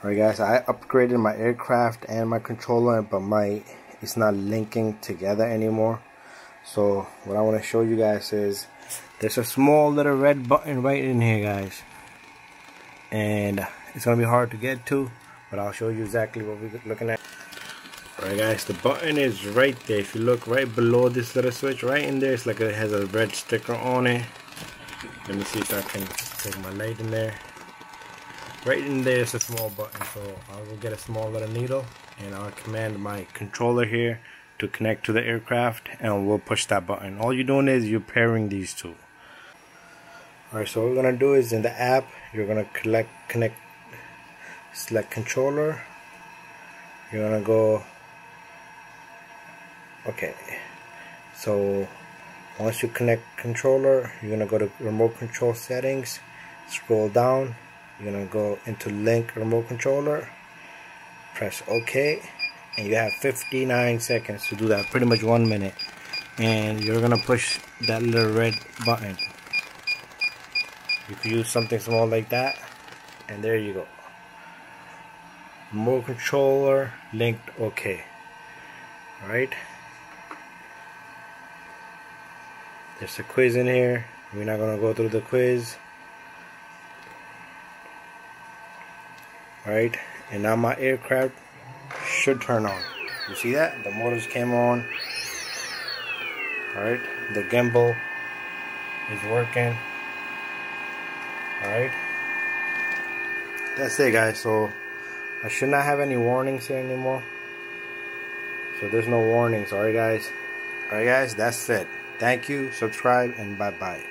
Alright guys, I upgraded my aircraft and my controller, but my it's not linking together anymore. So what I want to show you guys is there's a small little red button right in here guys. And it's going to be hard to get to, but I'll show you exactly what we're looking at. Alright guys, the button is right there. If you look right below this little switch, right in there, it's like it has a red sticker on it. Let me see if I can take my light in there right in there is a small button so I will get a small little needle and I'll command my controller here to connect to the aircraft and we'll push that button. All you're doing is you're pairing these two. Alright so what we're gonna do is in the app you're gonna collect connect select controller. You're gonna go okay. So once you connect controller you're gonna go to remote control settings scroll down you're gonna go into link remote controller press ok and you have 59 seconds to do that pretty much one minute. And you're gonna push that little red button. You could use something small like that and there you go. Remote controller linked ok. Alright? There's a quiz in here. We're not gonna go through the quiz Alright, and now my aircraft should turn on. You see that? The motors came on. Alright, the gimbal is working. Alright. That's it guys, so I should not have any warnings here anymore. So there's no warnings, alright guys? Alright guys, that's it. Thank you, subscribe, and bye-bye.